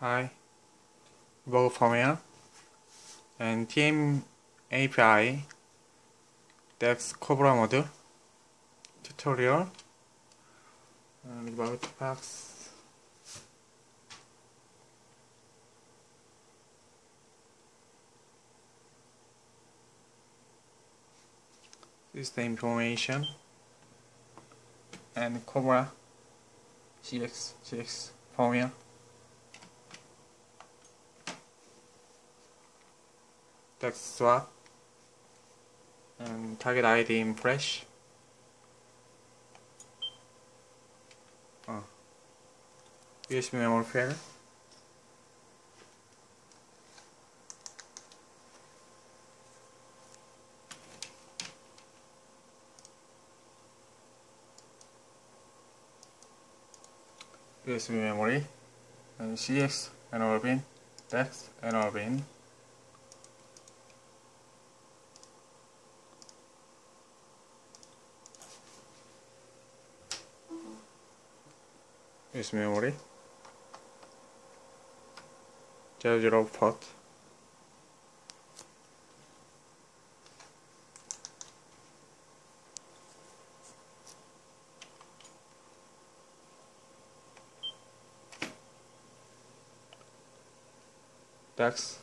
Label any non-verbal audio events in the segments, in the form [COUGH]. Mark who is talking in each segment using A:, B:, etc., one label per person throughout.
A: Hi, Vogue Formula and TM API DEX Cobra mode. Tutorial. And about packs system information. And Cobra CX CX formula text swap and target ID in fresh. Oh. 어. USB memory fair USB memory. And CX and Orbin, DEX and Orbin is memory? 00 port DEX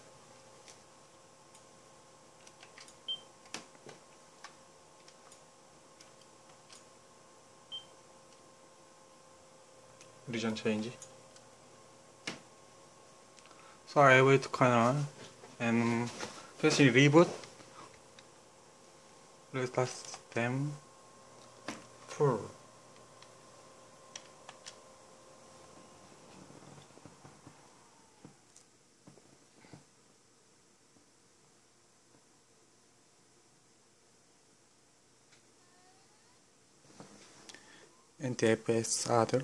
A: region change. So I wait kernel and first reboot. Restart system full NTFS other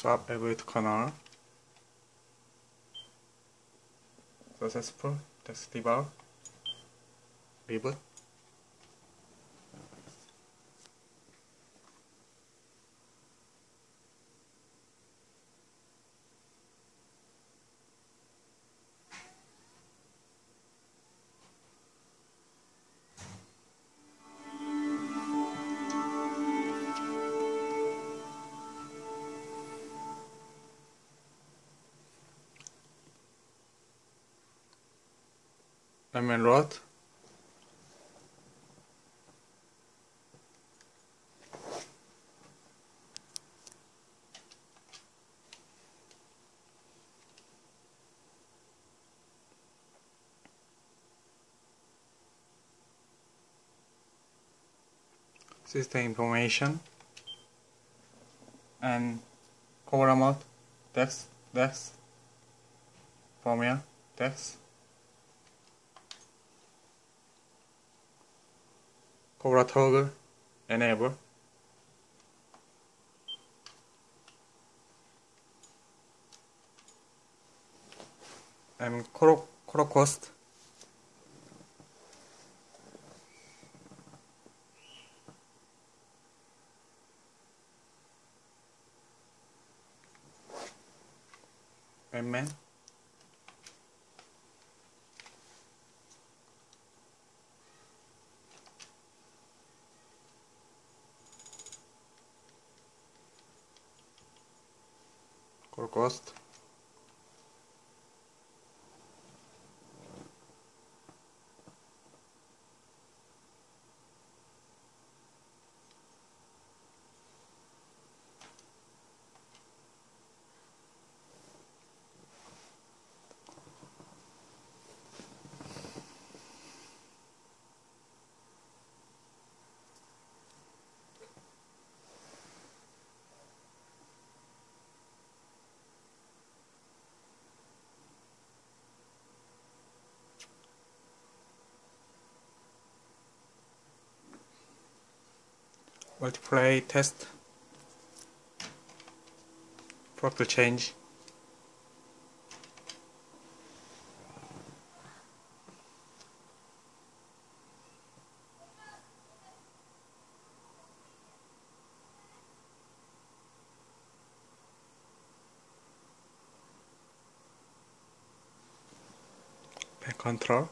A: 삽 에브레이트 커널. 서세스풀 텍스 디박 리브 Main Road system information. And cover amount text dex formula dex Cobra toggle enable and Coro Corocost Webman Corocost multiply test product change? Back control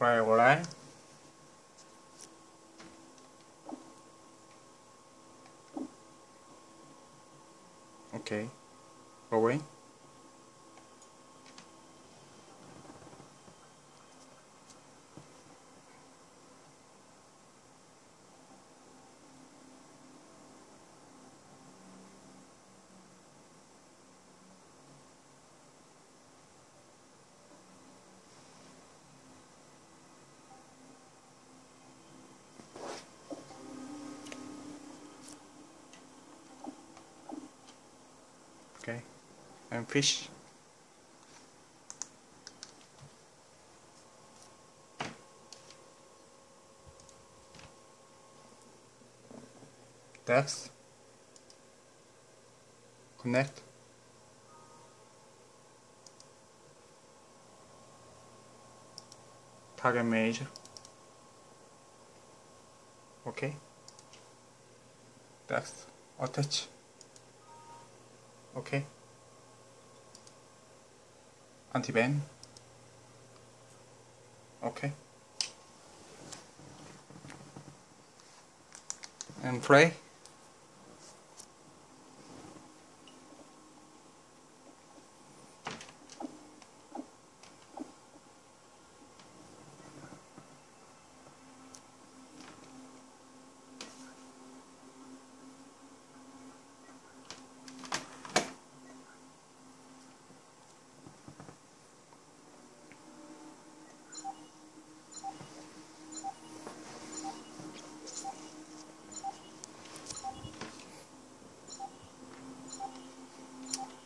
A: line okay. Going okay and fish. Dex connect. Target manager. Okay. Dex attach okay anti-ban okay. And play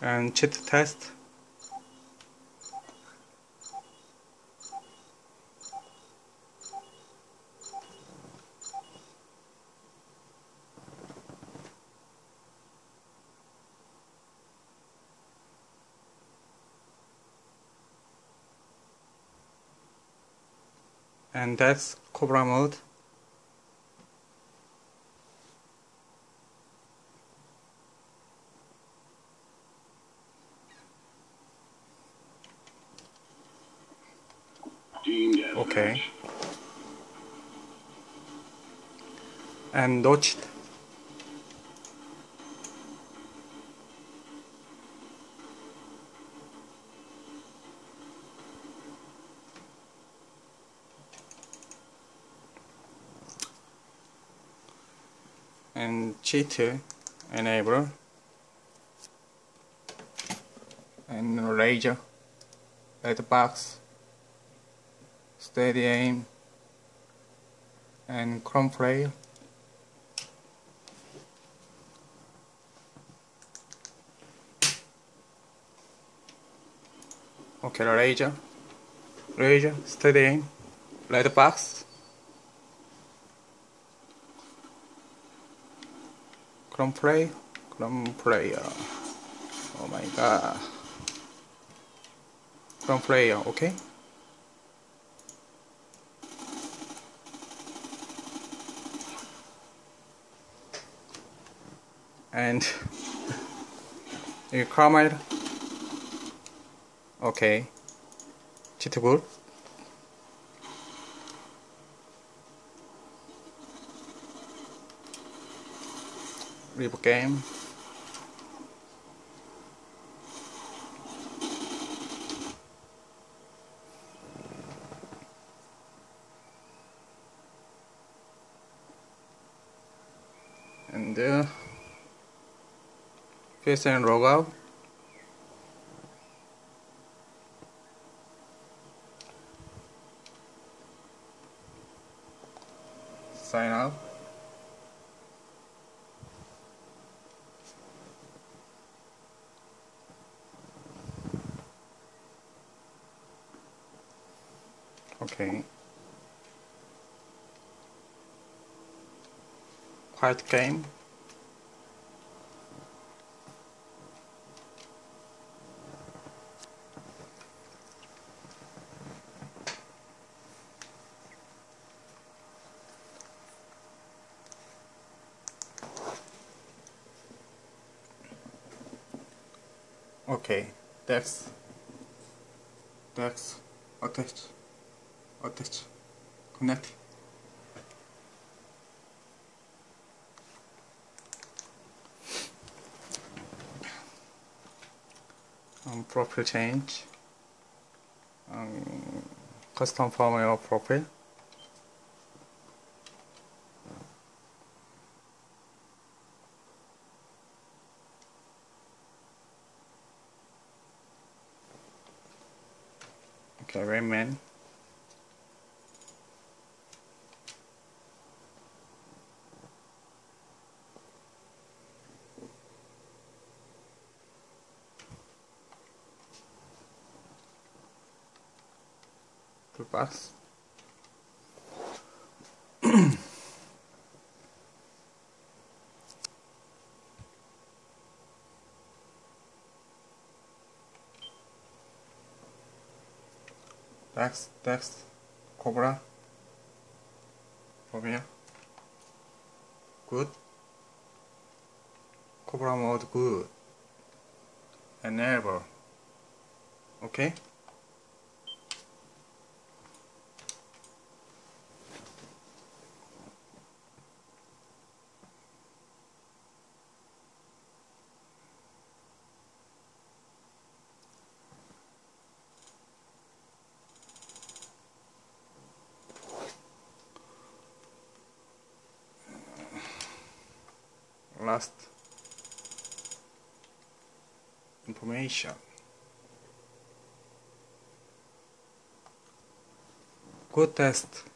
A: and cheat test. And that's Cobra mode okay notched and cheat enable and laser red box steady aim and chrome flare okay laser laser steady aim red box. Chrome play. chrome flare oh my god. Chrome flare okay. And [LAUGHS] you comment 오케이 지트 굿 리브 게임 and uh, face and log out Okay. Quiet game. Okay, Dex. Dex. Attach. Attach. Connect. Um, profile change. Um, custom firmware profile. Okay, Rayman. Toolbox. Text, text, Cobra. From here. Good. Cobra mode good. Enable. Okay. Last information. Good test.